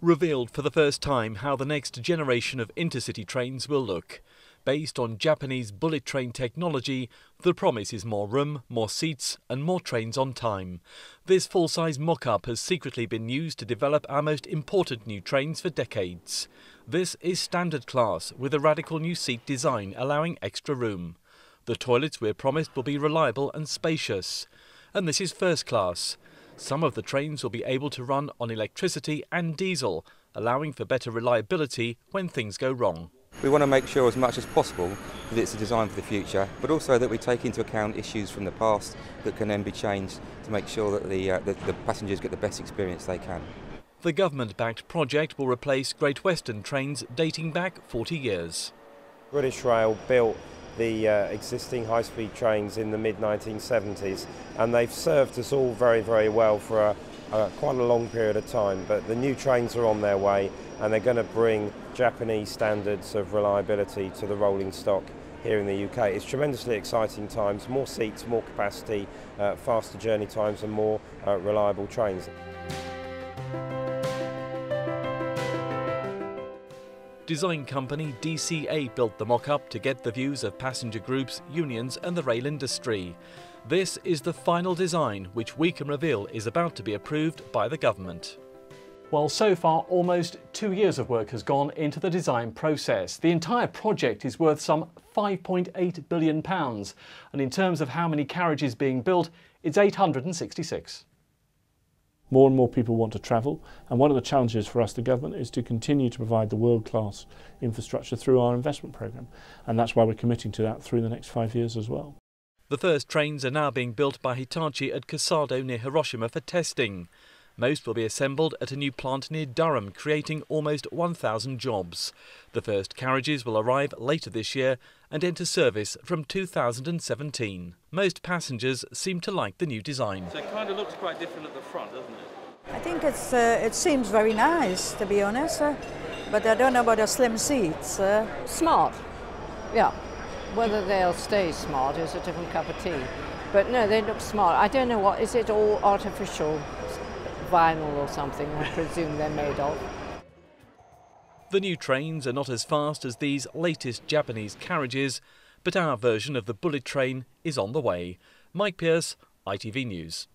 revealed for the first time how the next generation of intercity trains will look. Based on Japanese bullet train technology, the promise is more room, more seats, and more trains on time. This full size mock up has secretly been used to develop our most important new trains for decades. This is standard class with a radical new seat design allowing extra room. The toilets we're promised will be reliable and spacious. And this is first class. Some of the trains will be able to run on electricity and diesel, allowing for better reliability when things go wrong. We want to make sure as much as possible that it's a design for the future, but also that we take into account issues from the past that can then be changed to make sure that the, uh, the, the passengers get the best experience they can. The government-backed project will replace Great Western trains dating back 40 years. British Rail built the uh, existing high-speed trains in the mid-1970s and they've served us all very, very well for a, a, quite a long period of time. But the new trains are on their way and they're going to bring Japanese standards of reliability to the rolling stock here in the UK. It's tremendously exciting times, more seats, more capacity, uh, faster journey times and more uh, reliable trains. Design company DCA built the mock-up to get the views of passenger groups, unions and the rail industry. This is the final design which we can reveal is about to be approved by the government. Well, so far, almost two years of work has gone into the design process. The entire project is worth some £5.8 billion, and in terms of how many carriages being built, it's 866. More and more people want to travel, and one of the challenges for us, the government, is to continue to provide the world-class infrastructure through our investment programme, and that's why we're committing to that through the next five years as well. The first trains are now being built by Hitachi at Kasado near Hiroshima for testing. Most will be assembled at a new plant near Durham, creating almost 1,000 jobs. The first carriages will arrive later this year and enter service from 2017. Most passengers seem to like the new design. So it kind of looks quite different at the front, doesn't it? I think it's, uh, it seems very nice, to be honest, uh, but I don't know about the slim seats. Uh. Smart, yeah. Whether they'll stay smart is a different cup of tea. But no, they look smart. I don't know what, is it all artificial? Vinyl or something, I presume they're made of. The new trains are not as fast as these latest Japanese carriages, but our version of the bullet train is on the way. Mike Pierce, ITV News.